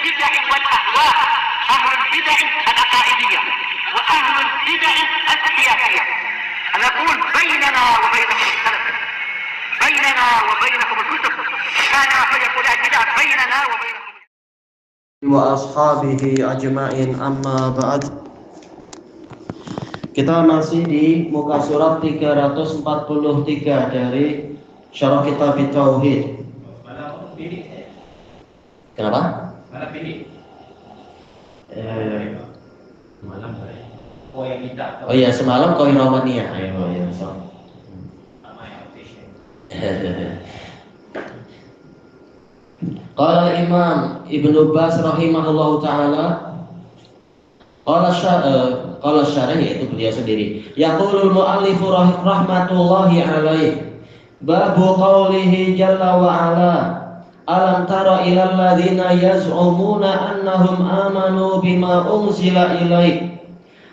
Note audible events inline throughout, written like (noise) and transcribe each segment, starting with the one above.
البدع والأهواء أهل البدع العقائدية وأهل البدع السياسية أنا أقول بيننا وبينكم السلف بيننا وبينكم الكتب كان أحد يقول البدع بيننا وبينكم وأصحابه أجمعين أما بعد Kita masih di muka surat 343 dari Syarah Kitab Tauhid. Malam pilih. Kenapa? Malam pilih. Eh, Malam. Oh yang minta. oh iya semalam kau Romania. Ayo, ya, so. Nama yang official. (laughs) Qala Imam Ibnu Bas rahimahullahu taala Qala sya- eh, qala syarih yaitu beliau sendiri. Yaqulul muallifu rah- rahmatullahi alaih. Babu qawlihi jalla wa ala. Alam tara ilal ladzina yaz'umuna annahum amanu bima unzila ilaik.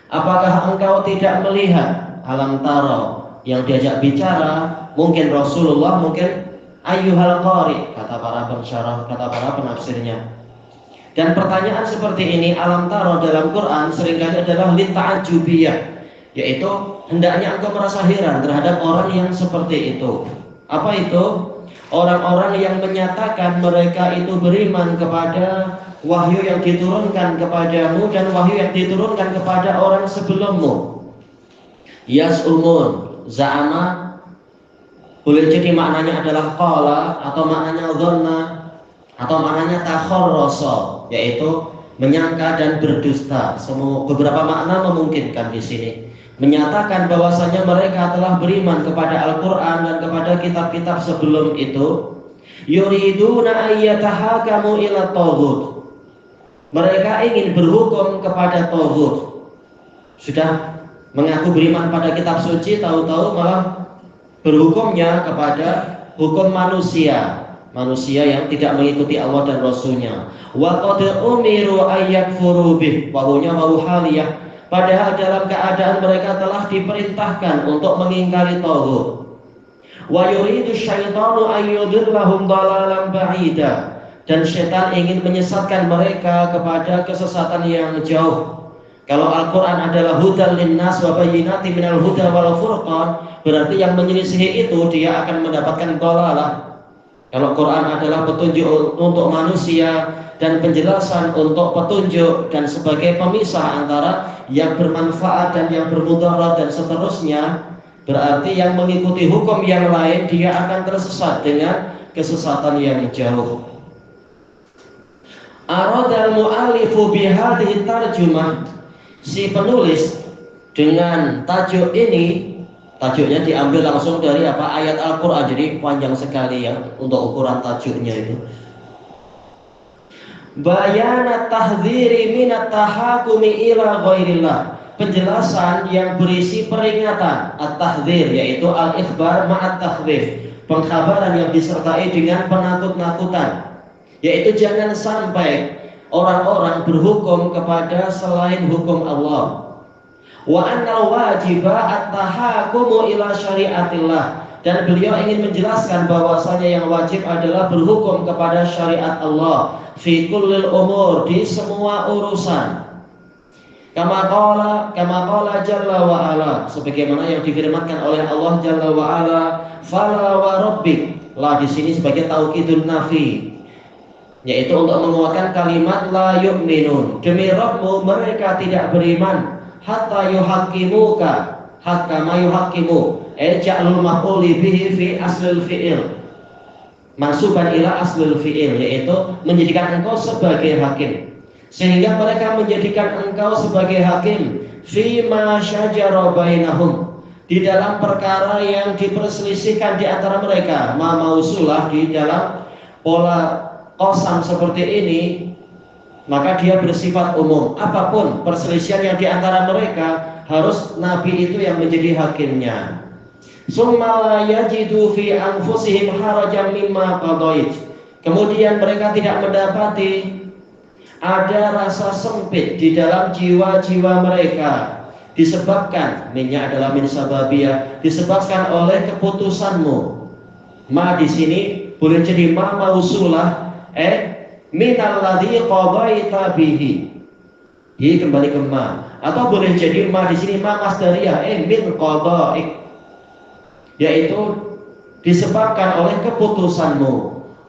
Apakah engkau tidak melihat? Alam tara yang diajak bicara mungkin Rasulullah mungkin ayyuhal qari kata para pensyarah kata para penafsirnya. Dan pertanyaan seperti ini alam taro dalam Quran sering kali adalah lita'ajubiyah yaitu hendaknya engkau merasa heran terhadap orang yang seperti itu. Apa itu orang-orang yang menyatakan mereka itu beriman kepada wahyu yang diturunkan kepadamu dan wahyu yang diturunkan kepada orang sebelummu yas'umun za'ama boleh jadi maknanya adalah qala atau maknanya dhanna atau maknanya takharrasa yaitu menyangka dan berdusta. Semua beberapa makna memungkinkan di sini. Menyatakan bahwasanya mereka telah beriman kepada Al-Qur'an dan kepada kitab-kitab sebelum itu. Yuriduna ayyatahakamu ila taghut. Mereka ingin berhukum kepada taghut. Sudah mengaku beriman pada kitab suci tahu-tahu malah berhukumnya kepada hukum manusia manusia yang tidak mengikuti Allah dan Rasulnya wa qad umiru ayyakfuru bih wawunya wawu haliyah padahal dalam keadaan mereka telah diperintahkan untuk mengingkari tauhid wa yuridu syaitanu ayyudillahum dalalan ba'ida. Dan setan ingin menyesatkan mereka kepada kesesatan yang jauh. Kalau Al-Quran adalah hudal linnas wa bayyinati minal huda wal furqan berarti yang menyelisihi itu dia akan mendapatkan dalalah. Kalau Quran adalah petunjuk untuk manusia dan penjelasan untuk petunjuk dan sebagai pemisah antara yang bermanfaat dan yang bermudarat dan seterusnya berarti yang mengikuti hukum yang lain dia akan tersesat dengan kesesatan yang jauh. Aradal mu'alifu bihadhi tarjumah. Si penulis dengan tajuk ini tajuknya diambil langsung dari apa ayat Al-Qur'an. Jadi panjang sekali ya untuk ukuran tajuknya itu bayana tahdhiri minat tahakumi ila ghairillah. Penjelasan yang berisi peringatan at-tahdhir yaitu al-ikhbar ma'at takhwif. Pengkhabaran yang disertai dengan penakut-nakutan. Yaitu jangan sampai orang-orang berhukum kepada selain hukum Allah. Wa anna wajiba at-tahakumu ila syariatillah. Dan beliau ingin menjelaskan bahwasanya yang wajib adalah berhukum kepada syariat Allah fi kullil umur di semua urusan. Kama qala kama qala jalla wa ala sebagaimana yang difirmankan oleh Allah jalla wa ala fala wa rabbik. Di sini sebagai taukidun nafi yaitu untuk menguatkan kalimat la yu'minun. Demi Rabbmu mereka tidak beriman. Hatta yuhakimuka hatta ma yuhakimu eh ja'lul maf'uli bihi fi aslil fi'il mansuban ila aslil fi'il yaitu menjadikan engkau sebagai hakim. Sehingga mereka menjadikan engkau sebagai hakim. Fi ma di dalam perkara yang diperselisihkan di antara mereka. Ma mausulah di dalam pola kosam seperti ini maka dia bersifat umum. Apa pun perselisihan yang di antara mereka harus nabi itu yang menjadi hakimnya fi anfusihim kemudian mereka tidak mendapati ada rasa sempit di dalam jiwa-jiwa mereka disebabkan minyak adalah min sababiyah disebabkan oleh keputusanmu ma di sini boleh jadi ma mausulah eh minal ladzi qadaita bihi. Hi kembali ke ma. Atau boleh jadi ma di sini ma masdariyah eh min qadaik. Yaitu disebabkan oleh keputusanmu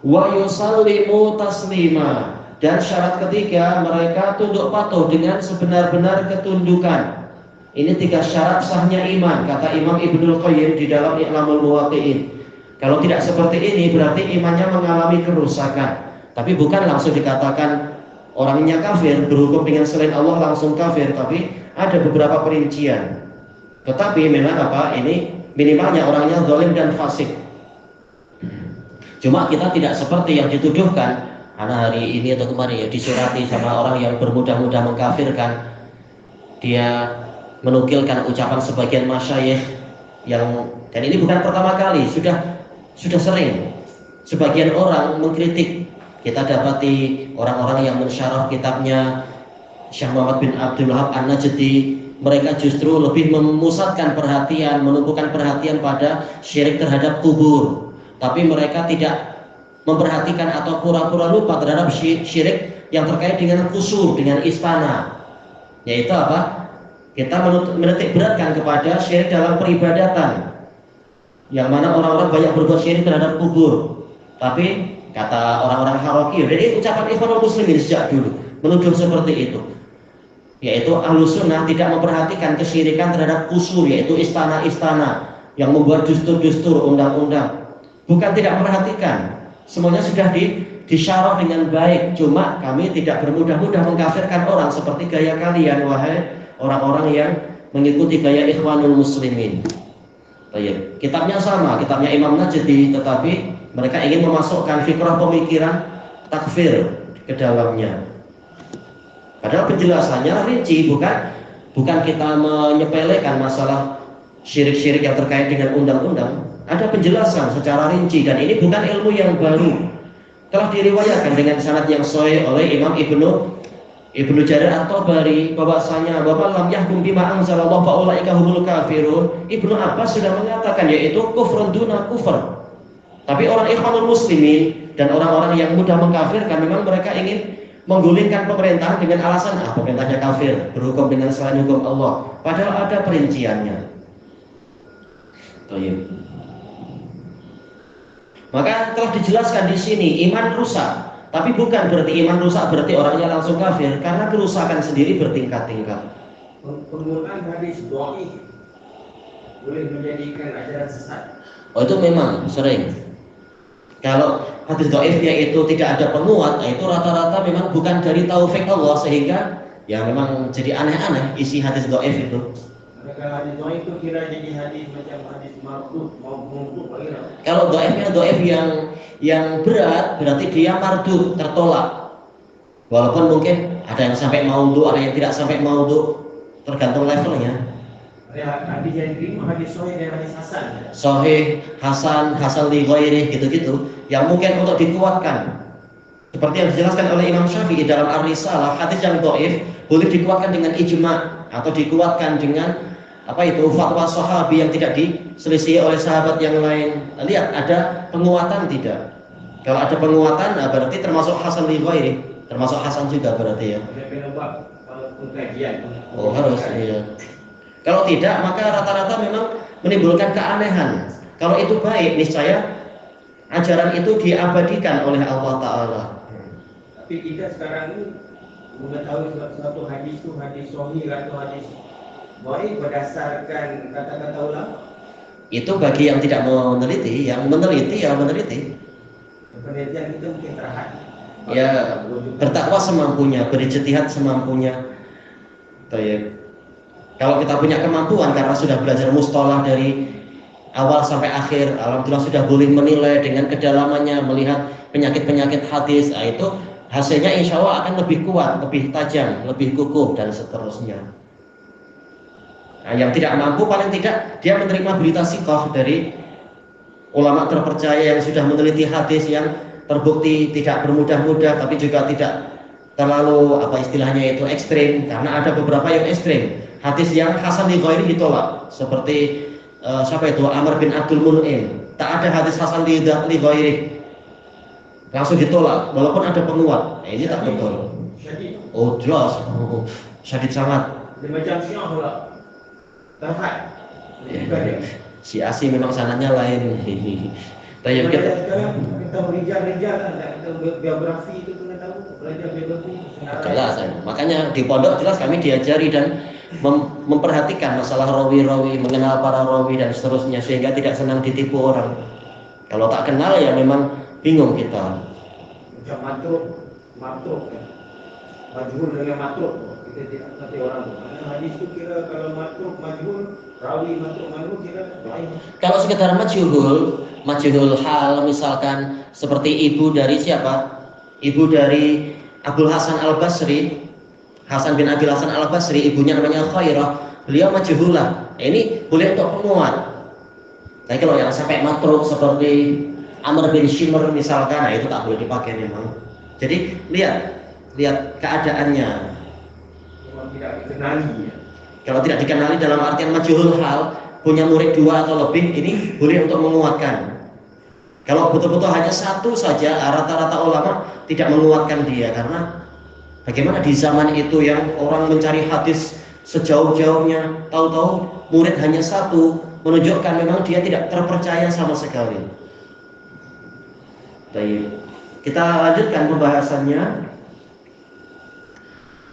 wa yusallimu taslima. Dan syarat ketiga mereka tunduk patuh dengan sebenar-benar ketundukan. Ini tiga syarat sahnya iman kata Imam Ibnul Qayyim di dalam I'lamul Muwaqqi'in kalau tidak seperti ini berarti imannya mengalami kerusakan. Tapi bukan langsung dikatakan orangnya kafir berhukum dengan selain Allah langsung kafir tapi ada beberapa perincian. Tetapi memang apa ini minimalnya orangnya zalim dan fasik. Cuma kita tidak seperti yang dituduhkan. Karena hari ini atau kemarin ya disurati sama orang yang bermudah-mudah mengkafirkan. Dia menukilkan ucapan sebagian masyayikh yang dan ini bukan pertama kali sudah sudah sering. Sebagian orang mengkritik. Kita dapati orang-orang yang mensyarah kitabnya Syekh Muhammad bin Abdul Wahab An-Najdi mereka justru lebih memusatkan perhatian menumpukan perhatian pada syirik terhadap kubur tapi mereka tidak memperhatikan atau pura-pura lupa terhadap syirik yang terkait dengan kusur, dengan istana. Yaitu apa? Kita menitik beratkan kepada syirik dalam peribadatan. Yang mana orang-orang banyak berbuat syirik terhadap kubur. Tapi kata orang-orang Haroki, jadi ucapan Ikhwanul Muslimin sejak dulu menuduh seperti itu. Yaitu ahlu sunnah tidak memperhatikan kesyirikan terhadap kusur, yaitu istana-istana yang membuat dustur-dustur undang-undang Bukan tidak memperhatikan, semuanya sudah di, disyarah dengan baik. Cuma kami tidak bermudah-mudah mengkafirkan orang seperti gaya kalian, wahai orang-orang yang mengikuti gaya ikhwanul muslimin. Baik. Kitabnya sama, kitabnya Imam Najdi, tetapi mereka ingin memasukkan fikrah pemikiran takfir ke dalamnya. Padahal penjelasannya rinci, bukan bukan kita menyepelekan masalah syirik-syirik yang terkait dengan undang-undang, ada penjelasan secara rinci dan ini bukan ilmu yang baru. Telah diriwayatkan dengan sanad yang sahih oleh Imam Ibnu Ibnu Jarir atau bari bahwasanya bapak lam yahkum bima anzalallahu fa ulaika humul kafirun. Ibnu Abbas sudah mengatakan yaitu kufrun duna kufur. Tapi orang ikhwanul muslimin dan orang-orang yang mudah mengkafirkan memang mereka ingin menggulingkan pemerintahan dengan alasan ah pemerintahnya kafir, berhukum dengan selain hukum Allah. Padahal ada perinciannya. Baik. Maka telah dijelaskan di sini iman rusak. Tapi bukan berarti iman rusak berarti orangnya langsung kafir karena kerusakan sendiri bertingkat-tingkat. Penggunaan hadis boleh menjadikan ajaran sesat. Oh itu memang sering. Kalau hadis doifnya itu tidak ada penguat, nah itu rata-rata memang bukan dari taufik Allah sehingga ya memang jadi aneh-aneh isi hadis doif itu. Kalau mau doifnya doif yang yang berat berarti dia mardud tertolak. Walaupun mungkin ada yang sampai maudhu, ada yang tidak sampai maudhu, tergantung levelnya. Hadis yang diterima hadis sahih dan hadis hasan. Sahih, hasan, hasan li gitu-gitu yang mungkin untuk dikuatkan. Seperti yang dijelaskan oleh Imam Syafi'i dalam Ar-Risalah, hadis yang doif boleh dikuatkan dengan ijma atau dikuatkan dengan apa itu fatwa sahabi yang tidak diselisih oleh sahabat yang lain. Lihat ada penguatan tidak? Kalau ada penguatan, nah berarti termasuk Hasan li termasuk Hasan juga berarti ya. Oh harus iya. Kalau tidak, maka rata-rata memang menimbulkan keanehan. Kalau itu baik, niscaya ajaran itu diabadikan oleh Allah Taala. Tapi kita sekarang ini mengetahui suatu hadis itu hadis sahih atau hadis baik berdasarkan kata-kata ulama? Itu bagi yang tidak meneliti, yang meneliti ya meneliti. Penelitian itu mungkin terhad. Ya, bertakwa semampunya, berijtihad semampunya. Baik. Kalau kita punya kemampuan karena sudah belajar mustalah dari awal sampai akhir, alhamdulillah sudah boleh menilai dengan kedalamannya, melihat penyakit-penyakit hadis, nah itu hasilnya insya Allah akan lebih kuat, lebih tajam, lebih kukuh dan seterusnya. Nah, yang tidak mampu paling tidak dia menerima berita sikoh dari ulama terpercaya yang sudah meneliti hadis yang terbukti tidak bermudah-mudah tapi juga tidak terlalu apa istilahnya itu ekstrim karena ada beberapa yang ekstrim hadis yang Hasan di Ghairi ditolak seperti uh, siapa itu Amr bin Abdul Mun'im tak ada hadis Hasan di Ghairi langsung ditolak walaupun ada penguat. Nah, ini tak betul. Oh jelas, oh, syadid sangat. Bukan dia. Si Asi memang sananya lain. Tapi kita sekarang kita nak kita biografi itu kena tahu, belajar biografi. jelas. ya. Makanya di pondok jelas kami diajari dan mem- memperhatikan masalah rawi-rawi, mengenal para rawi dan seterusnya sehingga tidak senang ditipu orang. Kalau tak kenal ya memang bingung kita. Macam matruk, matruk ya. Majhul dengan matruk. Kita tidak nanti orang hadis kira kalau matruk, majhul, rawi matruk, majhul kira lain. Kalau sekedar majhul, majhul hal misalkan seperti ibu dari siapa? Ibu dari Abdul Hasan Al Basri, Hasan bin Abil Hasan Al Basri, ibunya namanya Khairah. Beliau majhulah. Ini boleh untuk penguat. Tapi kalau yang sampai matruk seperti Amr bin Shimr misalkan, nah itu tak boleh dipakai memang. Jadi lihat, lihat keadaannya. Memang tidak dikenali ya. Kalau tidak dikenali dalam artian majhul hal, punya murid dua atau lebih, ini boleh untuk menguatkan. Kalau betul-betul hanya satu saja, rata-rata ulama tidak menguatkan dia karena bagaimana di zaman itu yang orang mencari hadis sejauh-jauhnya, tahu-tahu murid hanya satu, menunjukkan memang dia tidak terpercaya sama sekali. Baik. Kita lanjutkan pembahasannya.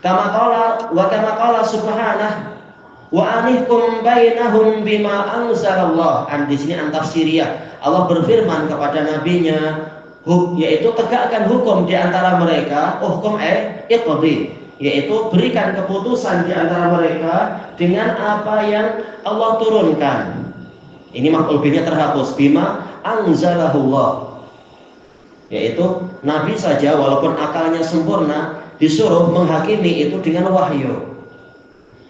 Kama qala wa kama qala subhanah wa anihkum bainahum bima anzalallah. An di sini tafsiriyah. Allah berfirman kepada nabinya yaitu tegakkan hukum di antara mereka, hukum eh iqdi, yaitu berikan keputusan di antara mereka dengan apa yang Allah turunkan. Ini bihnya terhapus. Bima anzalahullah yaitu nabi saja walaupun akalnya sempurna disuruh menghakimi itu dengan wahyu.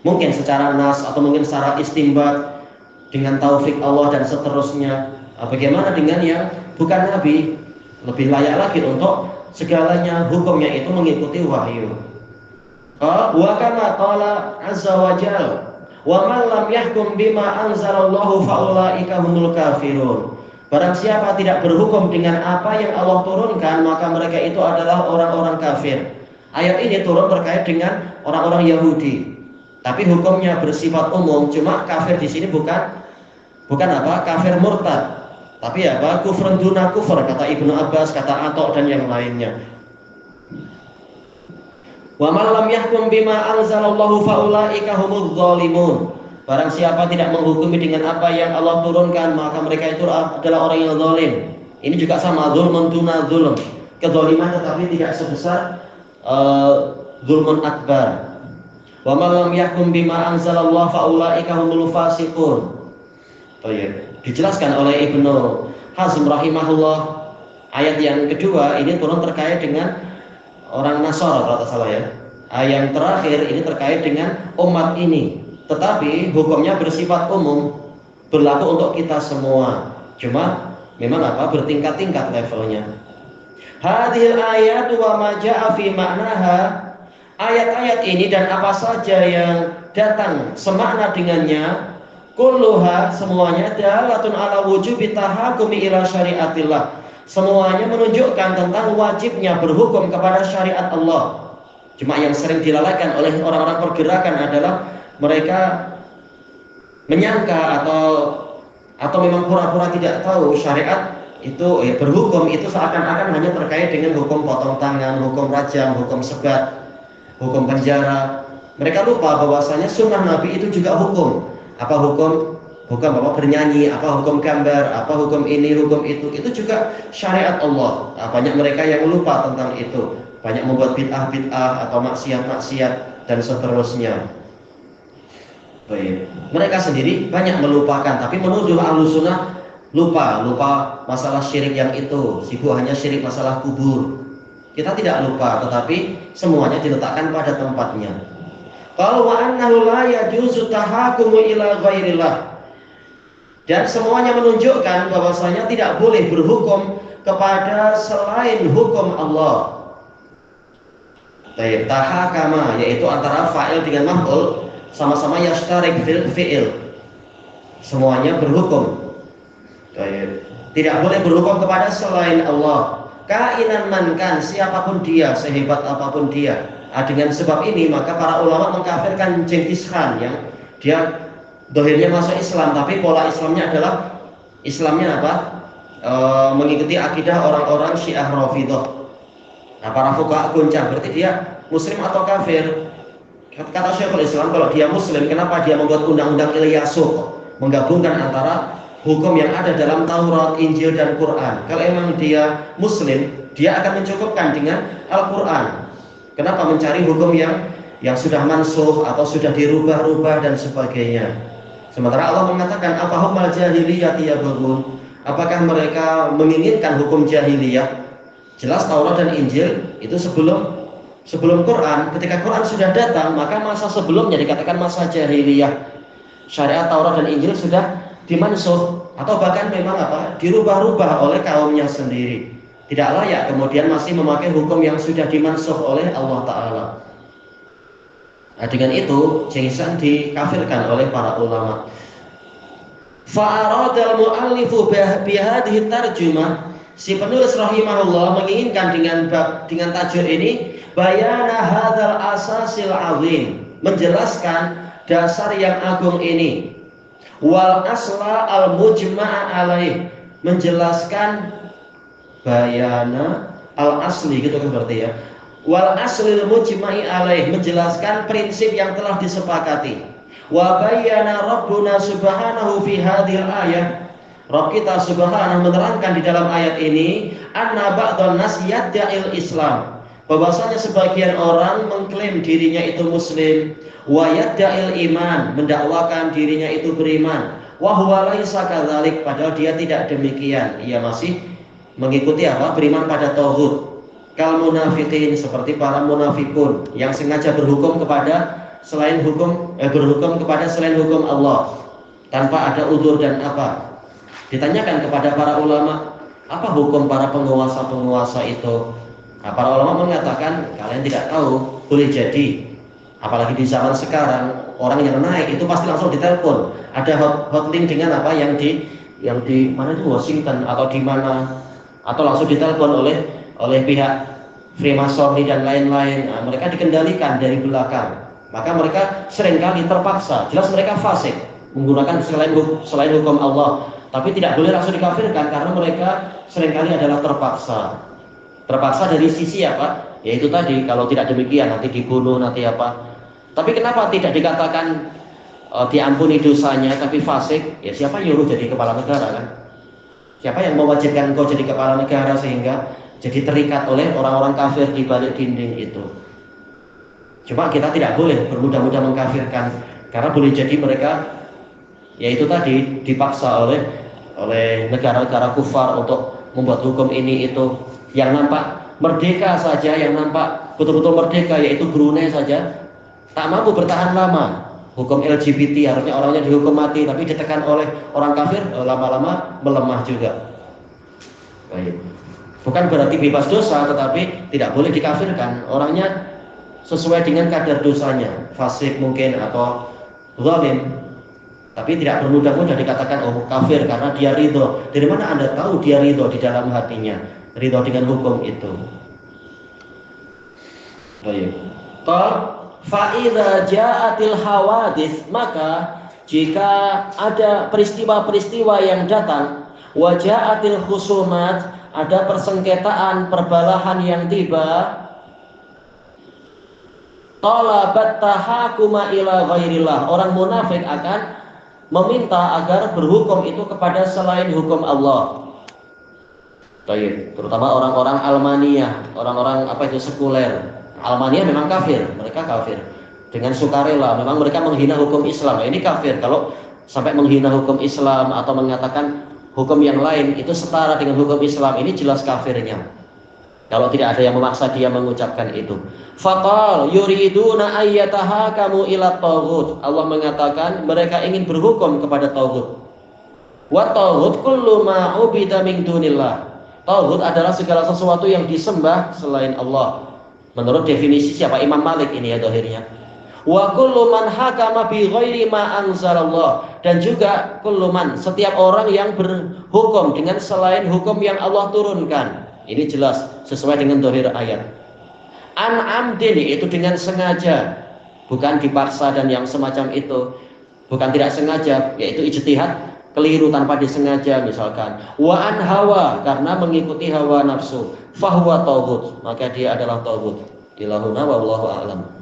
Mungkin secara nas atau mungkin secara istimbat dengan taufik Allah dan seterusnya. Bagaimana dengan yang bukan nabi lebih layak lagi untuk segalanya hukumnya itu mengikuti wahyu wa kama qala azza wa jal wa man lam yahkum bima anzalallahu faulaika humul kafirun Barang siapa tidak berhukum dengan apa yang Allah turunkan, maka mereka itu adalah orang-orang kafir. Ayat ini turun terkait dengan orang-orang Yahudi. Tapi hukumnya bersifat umum, cuma kafir di sini bukan bukan apa? Kafir murtad. Tapi apa? Kufrun duna kufur kata Ibnu Abbas, kata Atok dan yang lainnya. Wa man lam yahkum bima anzalallahu faulaika humudz zalimun. Barang siapa tidak menghukumi dengan apa yang Allah turunkan, maka mereka itu adalah orang yang zalim. Ini juga sama zulmun duna zulm. Kezaliman tetapi tidak sebesar uh, zulmun akbar. Wa man lam yahkum bima anzalallahu faulaika humul fasiqun. Iya, dijelaskan oleh Ibnu Hazm rahimahullah ayat yang kedua ini turun terkait dengan orang Nasara kalau tak salah ya. Ayat yang terakhir ini terkait dengan umat ini. Tetapi hukumnya bersifat umum, berlaku untuk kita semua. Cuma memang apa bertingkat-tingkat levelnya. Hadhil ayat wa ma jaa fi maknaha ayat-ayat ini dan apa saja yang datang semakna dengannya kulluha semuanya dalatun ala wujubi tahakumi ila syariatillah semuanya menunjukkan tentang wajibnya berhukum kepada syariat Allah cuma yang sering dilalaikan oleh orang-orang pergerakan adalah mereka menyangka atau atau memang pura-pura tidak tahu syariat itu eh, berhukum itu seakan-akan hanya terkait dengan hukum potong tangan, hukum rajam, hukum sebat, hukum penjara. Mereka lupa bahwasanya sunnah Nabi itu juga hukum. Apa hukum? Hukum apa bernyanyi, apa hukum gambar, apa hukum ini, hukum itu. Itu juga syariat Allah. Nah, banyak mereka yang lupa tentang itu. Banyak membuat bid'ah-bid'ah atau maksiat-maksiat dan seterusnya. Baik. Mereka sendiri banyak melupakan, tapi menuduh ahlu sunnah lupa, lupa masalah syirik yang itu, sibuk hanya syirik masalah kubur. Kita tidak lupa, tetapi semuanya diletakkan pada tempatnya. Kalau wa annahu la yajuzu tahakumu ila ghairillah. Dan semuanya menunjukkan bahwasanya tidak boleh berhukum kepada selain hukum Allah. Baik, tahakama yaitu antara fa'il dengan maf'ul sama-sama yashtarik fil fi'il. Semuanya berhukum. Baik. Tidak boleh berhukum kepada selain Allah. kainan mankan siapa pun dia sehebat apa pun dia dengan sebab ini maka para ulama mengkafirkan Genghis Khan yang dia dohirnya masuk Islam tapi pola Islamnya adalah Islamnya apa? E, mengikuti akidah orang-orang Syiah Rafidah. Nah para fuqaha goncang berarti dia muslim atau kafir? Kata Syekhul Islam kalau dia muslim kenapa dia membuat undang-undang Ilyasu menggabungkan antara hukum yang ada dalam Taurat, Injil dan Quran. Kalau emang dia muslim, dia akan mencukupkan dengan Al-Qur'an. Kenapa mencari hukum yang yang sudah mansuh atau sudah dirubah-rubah dan sebagainya. Sementara Allah mengatakan apa hukum jahiliyah yabghun? Apakah mereka menginginkan hukum jahiliyah? Jelas Taurat dan Injil itu sebelum sebelum Quran, ketika Quran sudah datang, maka masa sebelumnya dikatakan masa jahiliyah. Syariat Taurat dan Injil sudah dimansuh atau bahkan memang apa dirubah-rubah oleh kaumnya sendiri tidak layak kemudian masih memakai hukum yang sudah dimansuh oleh Allah Taala. Nah, dengan itu Jengsan dikafirkan oleh para ulama. Fa'aradal mu'allifu bihadhihi tarjumah si penulis rahimahullah menginginkan dengan dengan tajuk ini bayana hadzal asasil azim menjelaskan dasar yang agung ini wal asla al mujma' alaih menjelaskan bayana al asli gitu kan berarti ya. Wal asli mujma'i alaih menjelaskan prinsip yang telah disepakati. Wa bayyana rabbuna subhanahu fi hadhil ayat Rabb kita subhanahu menerangkan di dalam ayat ini anna ba'dhan nas yadda'il Islam. Bahwasanya sebagian orang mengklaim dirinya itu muslim. Wa yadda'il iman mendakwakan dirinya itu beriman. Wa huwa laisa kadzalik padahal dia tidak demikian. Ia masih mengikuti apa? Beriman pada tauhid. Kal munafikin seperti para munafikun yang sengaja berhukum kepada selain hukum eh, berhukum kepada selain hukum Allah tanpa ada udur dan apa. Ditanyakan kepada para ulama apa hukum para penguasa-penguasa itu? Nah, para ulama mengatakan kalian tidak tahu boleh jadi. Apalagi di zaman sekarang orang yang naik itu pasti langsung ditelepon. Ada hot, hotline dengan apa yang di yang di mana itu? Washington atau di mana atau langsung ditelepon oleh oleh pihak Freemasonry dan lain-lain. Nah, mereka dikendalikan dari belakang. Maka mereka sering kali terpaksa. Jelas mereka fasik menggunakan selain selain hukum Allah. Tapi tidak boleh langsung dikafirkan karena mereka sering kali adalah terpaksa. Terpaksa dari sisi apa? Yaitu tadi kalau tidak demikian nanti dibunuh nanti apa. Tapi kenapa tidak dikatakan uh, diampuni dosanya tapi fasik? Ya siapa nyuruh jadi kepala negara kan? Siapa yang mewajibkan engkau jadi kepala negara sehingga jadi terikat oleh orang-orang kafir di balik dinding itu? Cuma kita tidak boleh bermudah-mudah mengkafirkan karena boleh jadi mereka yaitu tadi dipaksa oleh oleh negara-negara kufar untuk membuat hukum ini itu yang nampak merdeka saja yang nampak betul-betul merdeka yaitu Brunei saja tak mampu bertahan lama. Hukum LGBT harusnya orangnya dihukum mati, tapi ditekan oleh orang kafir eh, lama-lama melemah juga. Baik. Bukan berarti bebas dosa, tetapi tidak boleh dikafirkan. Orangnya sesuai dengan kadar dosanya, fasik mungkin atau zalim. Tapi tidak bermudah-mudah dikatakan oh kafir karena dia ridho. Dari mana anda tahu dia ridho di dalam hatinya? Ridho dengan hukum itu. Baik. Fa'idha ja'atil hawadith maka jika ada peristiwa-peristiwa yang datang waja'atil khusumat ada persengketaan perbalahan yang tiba talabat tahakuma ila ghairillah. Orang munafik akan meminta agar berhukum itu kepada selain hukum Allah. Baik, terutama orang-orang Almania, orang-orang apa itu sekuler, Almania memang kafir, mereka kafir. Dengan sukarela, memang mereka menghina hukum Islam. Ini kafir. Kalau sampai menghina hukum Islam atau mengatakan hukum yang lain itu setara dengan hukum Islam, ini jelas kafirnya. Kalau tidak ada yang memaksa dia mengucapkan itu. Faqal yuriduna ayyataha kamu ila tauhid. Allah mengatakan mereka ingin berhukum kepada tauhid. Wa tauhid kullu ma ubida min dunillah. Tauhid adalah segala sesuatu yang disembah selain Allah. Menurut definisi siapa Imam Malik ini ya dohirnya. Wa kullu man hakama bi ghairi ma anzalallah dan juga kullu man setiap orang yang berhukum dengan selain hukum yang Allah turunkan. Ini jelas sesuai dengan dohir ayat. An amdin itu dengan sengaja, bukan dipaksa dan yang semacam itu. Bukan tidak sengaja, yaitu ijtihad keliru tanpa disengaja misalkan. Wa an hawa karena mengikuti hawa nafsu. Fahuwa tauhid, maka dia adalah tauhid. Ilahuna wallahu a'lam.